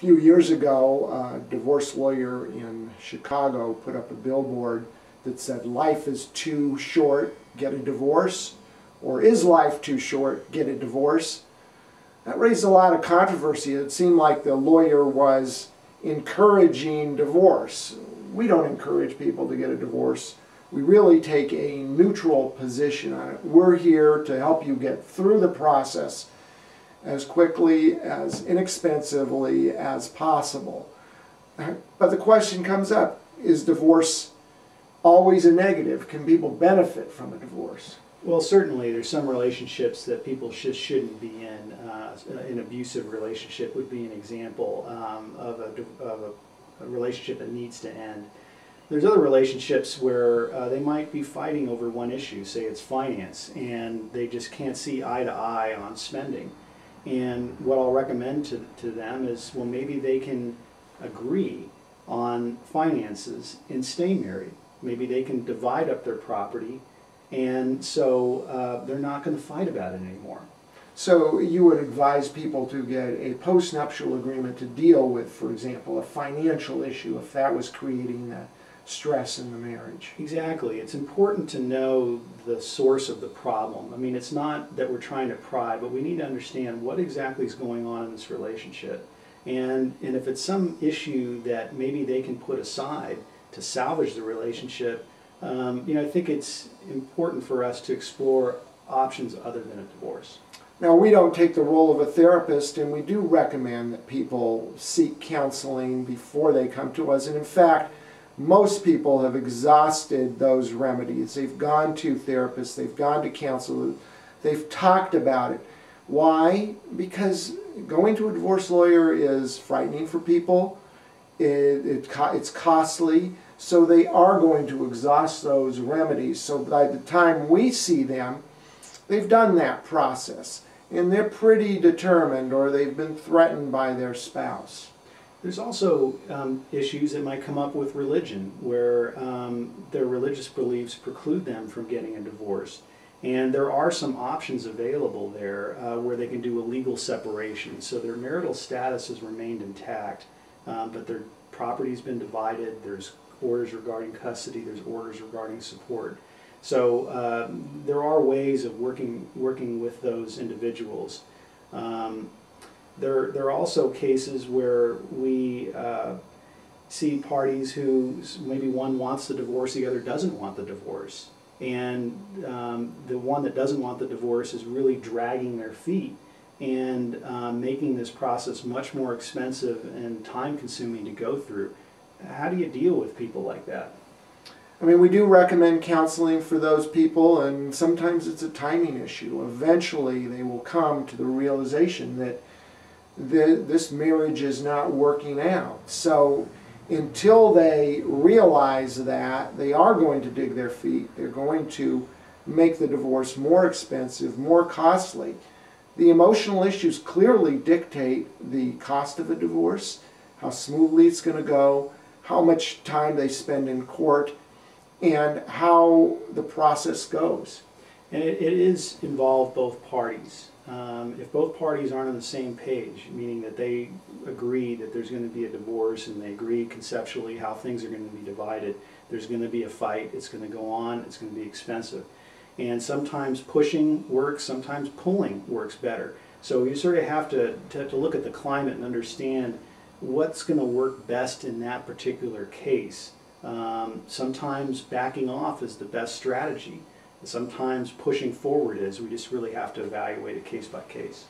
few years ago, a divorce lawyer in Chicago put up a billboard that said, life is too short, get a divorce, or is life too short, get a divorce. That raised a lot of controversy. It seemed like the lawyer was encouraging divorce. We don't encourage people to get a divorce. We really take a neutral position on it. We're here to help you get through the process as quickly, as inexpensively as possible. But the question comes up, is divorce always a negative? Can people benefit from a divorce? Well, certainly, there's some relationships that people just shouldn't be in. Uh, an abusive relationship would be an example um, of, a, of a, a, relationship that needs to end. There's other relationships where uh, they might be fighting over one issue, say it's finance, and they just can't see eye to eye on spending. And what I'll recommend to, to them is, well, maybe they can agree on finances and stay married. Maybe they can divide up their property, and so uh, they're not going to fight about it anymore. So you would advise people to get a postnuptial agreement to deal with, for example, a financial issue if that was creating the stress in the marriage. Exactly. It's important to know the source of the problem. I mean, it's not that we're trying to pry, but we need to understand what exactly is going on in this relationship. And, and if it's some issue that maybe they can put aside to salvage the relationship, um, you know, I think it's important for us to explore options other than a divorce. Now, we don't take the role of a therapist, and we do recommend that people seek counseling before they come to us. And in fact, most people have exhausted those remedies. They've gone to therapists, they've gone to counselors, they've talked about it. Why? Because going to a divorce lawyer is frightening for people, it, it, it's costly, so they are going to exhaust those remedies. So by the time we see them, they've done that process and they're pretty determined or they've been threatened by their spouse. There's also um, issues that might come up with religion, where um, their religious beliefs preclude them from getting a divorce. And there are some options available there uh, where they can do a legal separation. So their marital status has remained intact, um, but their property's been divided. There's orders regarding custody. There's orders regarding support. So um, there are ways of working working with those individuals. Um, there, there are also cases where we uh, see parties who maybe one wants the divorce, the other doesn't want the divorce. And um, the one that doesn't want the divorce is really dragging their feet and uh, making this process much more expensive and time consuming to go through. How do you deal with people like that? I mean, we do recommend counseling for those people, and sometimes it's a timing issue. Eventually, they will come to the realization that the, this marriage is not working out. So until they realize that, they are going to dig their feet. They're going to make the divorce more expensive, more costly. The emotional issues clearly dictate the cost of a divorce, how smoothly it's going to go, how much time they spend in court, and how the process goes. And it, it is involved both parties. Um, if both parties aren't on the same page, meaning that they agree that there's going to be a divorce and they agree conceptually how things are going to be divided, there's going to be a fight, it's going to go on, it's going to be expensive. And sometimes pushing works, sometimes pulling works better. So you sort of have to, to, to look at the climate and understand what's going to work best in that particular case. Um, sometimes backing off is the best strategy sometimes pushing forward is we just really have to evaluate it case by case.